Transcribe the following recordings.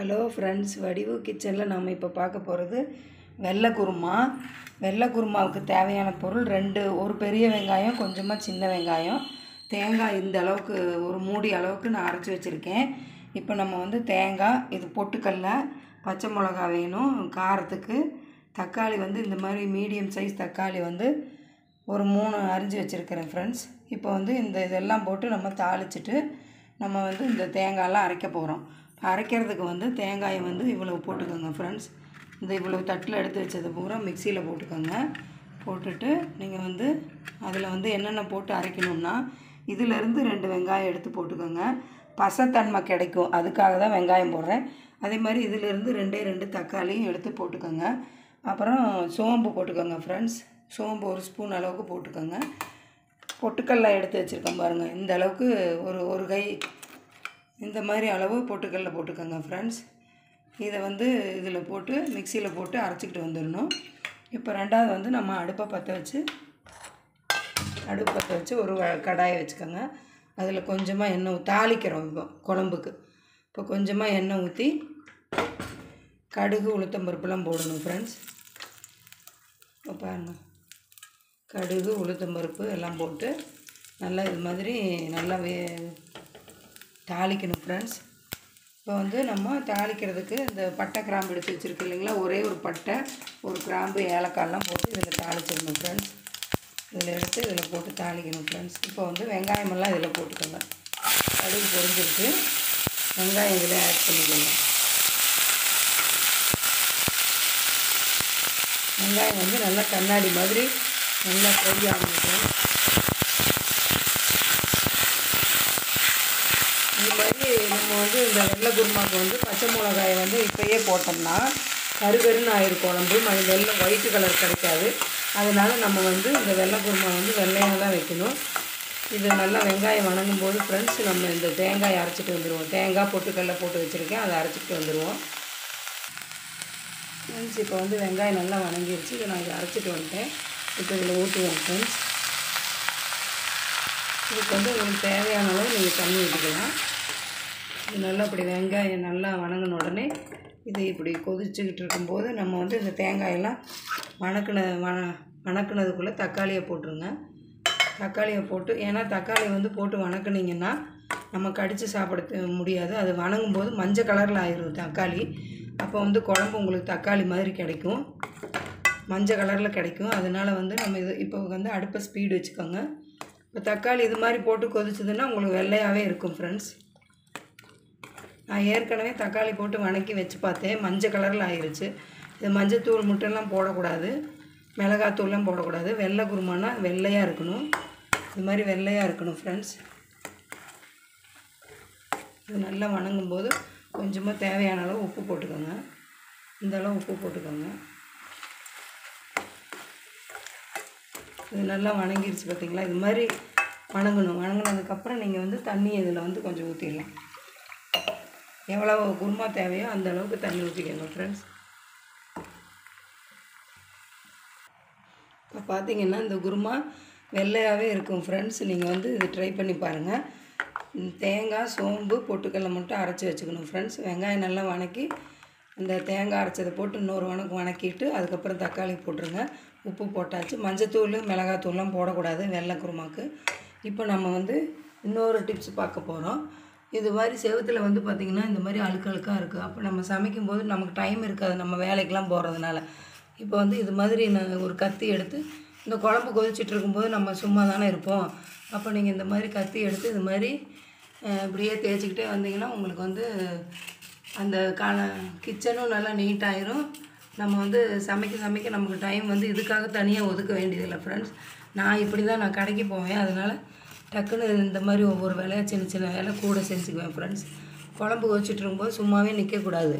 Hello friends வடிவு கிச்சனில் நம்ம இப்போ பார்க்க போகிறது வெள்ளை குருமா. வெள்ளை குருமாவுக்கு தேவையான பொருள் ரெண்டு. ஒரு பெரிய வெங்காயம் கொஞ்சமாக சின்ன வெங்காயம். தேங்காய் இந்த அளவுக்கு ஒரு மூடி அளவுக்கு நான் அரைச்சி வச்சுருக்கேன். இப்போ நம்ம வந்து தேங்காய் இது பொட்டுக்கல்ல பச்சை மிளகா வேணும் காரத்துக்கு. தக்காளி வந்து இந்த மாதிரி மீடியம் சைஸ் தக்காளி வந்து ஒரு மூணு அரிஞ்சு வச்சுருக்கிறேன் ஃப்ரெண்ட்ஸ் இப்போ வந்து இந்த இதெல்லாம் போட்டு நம்ம தாளிச்சிட்டு நம்ம வந்து இந்த தேங்காயெல்லாம் அரைக்க போகிறோம் அரைக்கிறதுக்கு வந்து தேங்காயை வந்து இவ்வளவு போட்டுக்கோங்க ஃப்ரெண்ட்ஸ் இந்த இவ்வளவு தட்டில் எடுத்து வச்சது பூரா மிக்சியில் போட்டுக்கோங்க. போட்டுட்டு நீங்கள் வந்து அதில் வந்து என்னென்ன போட்டு அரைக்கணும்னா இதிலேருந்து ரெண்டு வெங்காயம் எடுத்து போட்டுக்கோங்க. பசத்தன்மை கிடைக்கும் அதுக்காக தான் வெங்காயம் போடுறேன். அதே மாதிரி இதிலேருந்து ரெண்டே ரெண்டு தக்காளியும் எடுத்து போட்டுக்கோங்க. அப்புறம் சோம்பு போட்டுக்கோங்க ஃப்ரெண்ட்ஸ் சோம்பு ஒரு ஸ்பூன் அளவுக்கு போட்டுக்கோங்க. பொட்டுக்கல்ல எடுத்து வச்சுருக்கேன் பாருங்கள் இந்த அளவுக்கு ஒரு ஒரு கை இந்த மாதிரி அளவு பொட்டுக்கல்ல போட்டுக்கோங்க ஃப்ரெண்ட்ஸ் இதை வந்து இதில் போட்டு மிக்சியில் போட்டு அரைச்சிக்கிட்டு வந்துடணும். இப்போ ரெண்டாவது வந்து நம்ம அடுப்பை பற்ற வச்சு அடுப்பு பற்ற வச்சு ஒரு வ- கடாயை வச்சுக்கோங்க. அதில் கொஞ்சமாக எண்ணெய் தாளிக்கிறோம் இப்போ குழம்புக்கு. இப்போ கொஞ்சமாக எண்ணெய் ஊற்றி கடுகு உளுத்தம் பருப்புலாம் போடணும் ஃப்ரெண்ட்ஸ் இப்போ பாருங்கள் கடுகு உளுத்தம் பருப்பு எல்லாம் போட்டு நல்லா இது மாதிரி நல்லா வே தாளிக்கணும் ஃப்ரெண்ட்ஸ் இப்போ வந்து நம்ம தாளிக்கிறதுக்கு இந்த பட்டை கிராம்பு எடுத்து வச்சுருக்கு இல்லைங்களா? ஒரே ஒரு பட்டை ஒரு கிராம்பு ஏலக்காயெலாம் போட்டு இதில் தாளிச்சிடணும் ஃப்ரெண்ட்ஸ் இதில் எடுத்து இதில் போட்டு தாளிக்கணும் ஃப்ரெண்ட்ஸ் இப்போ வந்து வெங்காயமெல்லாம் இதில் போட்டுக்கோங்க. கடுகு பொரிஞ்சிருக்கு. வெங்காயம் இதில் ஆட் பண்ணிக்கோங்க. வெங்காயம் வந்து நல்லா கண்ணாடி மாதிரி நல்லா ஃப்ரை ஆகணும் friends. இது மாதிரி நம்ம வந்து இந்த வெள்ளை குருமாவுக்கு வந்து பச்சை மிளகாயை வந்து இப்போயே போட்டோம்னா கருகருன்னு ஆயிரும் குழம்பு மணி வெள்ளை ஒயிட்டு கலர் கிடைக்காது. அதனால் நம்ம வந்து இந்த வெள்ளை குருமா வந்து வெள்ளையாக தான் வைக்கணும். இது நல்லா வெங்காயம் வணங்கும் போது ஃப்ரெண்ட்ஸ் நம்ம இந்த தேங்காய் அரைச்சிட்டு வந்துடுவோம் தேங்காய் பொட்டுக்கல்ல போட்டு வச்சுருக்கேன். அதை அரைச்சிட்டு வந்துடுவோம் ஃப்ரெண்ட்ஸ் இப்போ வந்து வெங்காயம் நல்லா வணங்கிருச்சு. இதை நான் இதை அரைச்சிட்டு வந்துட்டேன். இப்போ இதில் ஊற்றுவோம் ஃப்ரெண்ட்ஸ் இதுக்கு வந்து உங்களுக்கு தேவையான அளவு நீங்கள் தண்ணி ஊற்றிக்கலாம். இது நல்லா இப்படி வெங்காயம் நல்லா வணங்கின உடனே இது இப்படி கொதிச்சுக்கிட்டு இருக்கும்போது நம்ம வந்து இந்த தேங்காயெல்லாம் வணக்கின வண வணக்கினதுக்குள்ளே தக்காளியை போட்டுருங்க. தக்காளியை போட்டு ஏன்னா தக்காளி வந்து போட்டு வணக்குனிங்கன்னா நம்ம கடித்து சாப்பிட முடியாது. அது வணங்கும் போது மஞ்சள் கலரில் ஆயிடும் தக்காளி. அப்போ வந்து குழம்பு உங்களுக்கு தக்காளி மாதிரி கிடைக்கும். மஞ்சள் கலரில் கிடைக்கும். அதனால் வந்து நம்ம இது இப்போ வந்து அடுப்பை ஸ்பீடு வச்சுக்கோங்க. இப்போ தக்காளி இது மாதிரி போட்டு கொதிச்சதுன்னா உங்களுக்கு வெள்ளையாகவே இருக்கும் ஃப்ரெண்ட்ஸ் நான் ஏற்கனவே தக்காளி போட்டு வணக்கி வச்சு பார்த்தேன். மஞ்சள் கலரில் ஆயிடுச்சு இது மஞ்சத்தூள் முட்டைலாம் போடக்கூடாது. மிளகாத்தூள்லாம் போடக்கூடாது. வெள்ளை குருமானா வெள்ளையாக இருக்கணும். இது மாதிரி வெள்ளையாக இருக்கணும் ஃப்ரெண்ட்ஸ் இது நல்லா வணங்கும் போது கொஞ்சமாக தேவையான அளவு உப்பு போட்டுக்கோங்க. இந்த அளவு உப்பு போட்டுக்கோங்க. இது நல்லா வணங்கிருச்சு பார்த்தீங்களா இது மாதிரி வணங்கணும். வணங்கினதுக்கப்புறம் நீங்கள் வந்து தண்ணி இதில் வந்து கொஞ்சம் ஊற்றிடலாம் எவ்வளோ குருமா தேவையோ அந்த அளவுக்கு தண்ணி ஊற்றிக்கோங்க ஃப்ரெண்ட்ஸ் இப்போ பார்த்தீங்கன்னா இந்த குருமா வெள்ளையாகவே இருக்கும் ஃப்ரெண்ட்ஸ் நீங்கள் வந்து இது ட்ரை பண்ணி பாருங்கள் தேங்காய் சோம்பு பொட்டுக்கடலை மட்டும் அரைச்சி வச்சுக்கணும் ஃப்ரெண்ட்ஸ் வெங்காயம் நல்லா வணக்கி அந்த தேங்காய் அரைச்சதை போட்டு இன்னொரு வணக்கு வணக்கிட்டு அதுக்கப்புறம் தக்காளி போட்டுருங்க. உப்பு போட்டாச்சு. மஞ்சத்தூள் மிளகாத்தூள்லாம் போடக்கூடாது வெள்ளை குருமாக்கு. இப்போ நம்ம வந்து இன்னொரு டிப்ஸ் பார்க்க போகிறோம் இது மாதிரி செவுத்துல வந்து பார்த்திங்கன்னா இந்த மாதிரி அழுக்கு அழுக்காக இருக்குது அப்போ நம்ம சமைக்கும்போது நமக்கு டைம் இருக்காது. நம்ம வேலைக்கெலாம் போகிறதுனால இப்போ வந்து இது மாதிரி நான் ஒரு கத்தி எடுத்து இந்த குழம்பு கொதிச்சிட்டு இருக்கும்போது நம்ம சும்மா தானே இருப்போம். அப்போ நீங்கள் இந்த மாதிரி கத்தி எடுத்து இது மாதிரி இப்படியே தேய்ச்சிக்கிட்டே வந்தீங்கன்னா உங்களுக்கு வந்து அந்த கால கிச்சனும் நல்லா நீட்டாயிரும் நம்ம வந்து சமைக்க சமைக்க நமக்கு டைம் வந்து இதுக்காக தனியாக ஒதுக்க வேண்டியதில்லை ஃப்ரெண்ட்ஸ் நான் இப்படி தான் நான் கடைக்கு போவேன். அதனால் டக்குன்னு இந்த மாதிரி ஒவ்வொரு வேலையாக சின்ன சின்ன வேலை கூட செஞ்சுக்குவேன் ஃப்ரெண்ட்ஸ் குழம்பு வச்சுட்டு இருக்கும்போது சும்மாவே நிற்கக்கூடாது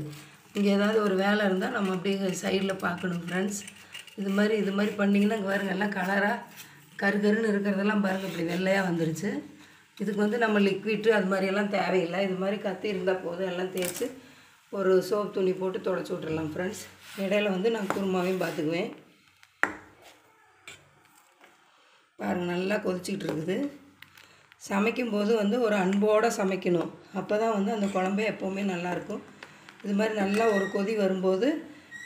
இங்கே ஏதாவது ஒரு வேலை இருந்தால் நம்ம அப்படியே சைடில் பார்க்கணும் ஃப்ரெண்ட்ஸ் இது மாதிரி இது மாதிரி பண்ணிங்கன்னா இங்கே பாருங்கள் எல்லாம் கலராக கரு கருன்னு இருக்கிறதெல்லாம் பாருங்கள் இப்படி வெள்ளையாக வந்துருச்சு. இதுக்கு வந்து நம்ம லிக்விட்டு அது மாதிரியெல்லாம் தேவையில்லை. இது மாதிரி கத்தி இருந்தால் போதும் எல்லாம் தேய்ச்சி ஒரு சோப் துணி போட்டு தொடச்சி விட்றலாம் ஃப்ரெண்ட்ஸ் இடையில வந்து நான் குருமாவையும் பார்த்துக்குவேன். பாருங்கள் நல்லா கொதிச்சிக்கிட்டு இருக்குது. சமைக்கும்போது வந்து ஒரு அன்போடு சமைக்கணும். அப்போ தான் வந்து அந்த குழம்பே எப்போவுமே நல்லாயிருக்கும். இது மாதிரி நல்லா ஒரு கொதி வரும்போது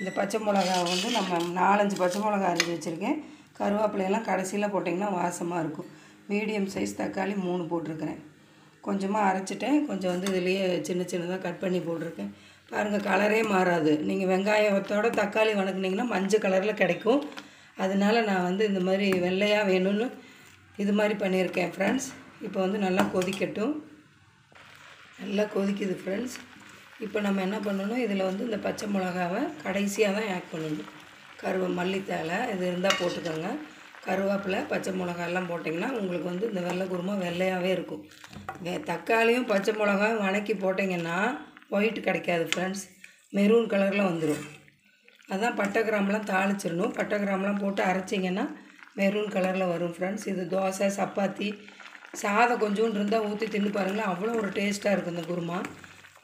இந்த பச்சை மிளகா வந்து நம்ம நாலஞ்சு பச்சை மிளகா அரிஞ்சு வச்சுருக்கேன். கருவேப்பிலையெல்லாம் கடைசியில் போட்டிங்கன்னா வாசமாக இருக்கும். மீடியம் சைஸ் தக்காளி மூணு போட்டிருக்கிறேன். கொஞ்சமாக அரைச்சிட்டேன். கொஞ்சம் வந்து இதுலேயே சின்ன சின்னதாக கட் பண்ணி போட்டிருக்கேன். பாருங்கள் கலரே மாறாது. நீங்கள் வெங்காயத்தோட தக்காளி வணக்குனீங்கன்னா மஞ்சள் கலரில் கிடைக்கும். அதனால நான் வந்து இந்த மாதிரி வெள்ளையாக வேணும்னு இது மாதிரி பண்ணியிருக்கேன் ஃப்ரெண்ட்ஸ் இப்போ வந்து நல்லா கொதிக்கட்டும். நல்லா கொதிக்குது ஃப்ரெண்ட்ஸ் இப்போ நம்ம என்ன பண்ணணும்? இதில் வந்து இந்த பச்சை மிளகாவை கடைசியாக தான் ஆட் பண்ணணும். கருவ மல்லித்தழை இது இருந்தால் போட்டுக்கோங்க. கருவேப்பிலை பச்சை மிளகாலாம் போட்டிங்கன்னா உங்களுக்கு வந்து இந்த வெள்ளை குருமா வெள்ளையாகவே இருக்கும். வே தக்காளியும் பச்சை மிளகாயும் வணக்கி போட்டிங்கன்னா ஒயிட் கிடைக்காது ஃப்ரெண்ட்ஸ் மெரூன் கலரில் வந்துடும் அதான் பட்டை கிராம்லாம் தாளிச்சிடணும். பட்டை கிராம்லாம் போட்டு அரைச்சிங்கன்னா மெரூன் கலரில் வரும் ஃப்ரெண்ட்ஸ் இது தோசை சப்பாத்தி சாதம் கொஞ்சோண்டு இருந்தால் ஊற்றி தின்னு பாருங்களேன் அவ்வளோ ஒரு டேஸ்ட்டாக இருக்கும் இந்த குருமா.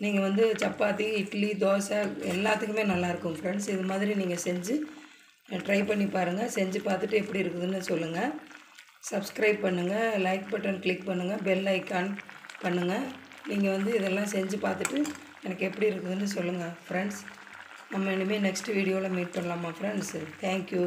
நீங்கள் வந்து சப்பாத்தி இட்லி தோசை எல்லாத்துக்குமே நல்லாயிருக்கும் ஃப்ரெண்ட்ஸ் இது மாதிரி நீங்கள் செஞ்சு ட்ரை பண்ணி பாருங்கள் செஞ்சு பார்த்துட்டு எப்படி இருக்குதுன்னு சொல்லுங்கள் சப்ஸ்கிரைப் பண்ணுங்கள் லைக் பட்டன் கிளிக் பண்ணுங்கள் பெல் ஐக்கான் பண்ணுங்கள் நீங்கள் வந்து இதெல்லாம் செஞ்சு பார்த்துட்டு எனக்கு எப்படி இருக்குதுன்னு சொல்லுங்கள் ஃப்ரெண்ட்ஸ் நம்ம இனிமேல் நெக்ஸ்ட் வீடியோவில் மீட் பண்ணலாமா ஃப்ரெண்ட்ஸு தேங்க்யூ